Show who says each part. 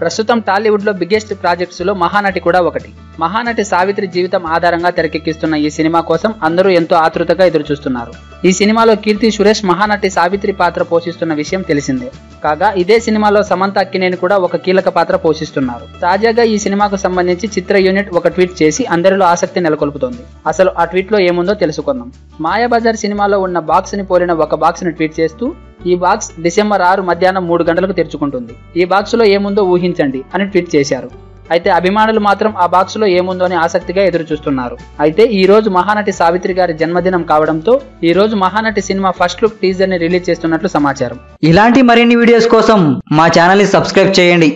Speaker 1: ప్రస్తుతం టాలీవుడ్లో బిగ్గెస్ట్ ప్రాజెక్ట్స్లో మహానటి కూడా ఒకటి. మహానటి సావిత్రి జీవితం ఆధారంగా తెరకెక్కిస్తున్న ఈ సినిమా కోసం అందరూ ఎంతో ఆతృతగా ఎదురుచూస్తున్నారు. ఈ సినిమాలో కీర్తి సురేష్ మహానటి సావిత్రి పాత్ర పోషిస్తున్న విషయం తెలిసిందే. కాగా ఇదే సినిమాలో సమంత అక్కినేని కూడా ఒక కీలక పాత్ర పోషిస్తున్నారు. తాజాగా ఈ సినిమాకు సంబంధించి చిత్ర యూనిట్ ఒక ట్వీట్ చేసి అందరిలో ఆసక్తి నెలకొల్పుతోంది. అసలు ఆ ట్వీట్లో ఏముందో తెలుసుకుందాం. మాయాబజార్ సినిమాలో ఉన్న బాక్స్ని పోలిన ఒక బాక్స్ని ట్వీట్ చేస్తూ ఈ బాక్స్ డిసెంబర్ ఆరు మధ్యాహ్నం మూడు గంటలకు తెరుచుకుంటుంది. ఈ బాక్స్లో ఏముందో ఊహించండి అని ట్వీట్ చేశారు. అయితే అభిమానులు మాత్రం ఆ బాక్స్లో ఏముందో అని ఆసక్తిగా ఎదురు చూస్తున్నారు అయితే ఈ రోజు మహానటి సావిత్రి గారి జన్మదినం కావడంతో ఈ రోజు మహానటి సినిమా ఫస్ట్ లుక్ టీజర్ని రిలీజ్ చేస్తున్నట్లు సమాచారం.
Speaker 2: ఇలాంటి మరిన్ని వీడియోస్ కోసం మా ఛానల్ని సబ్స్క్రైబ్ చేయండి.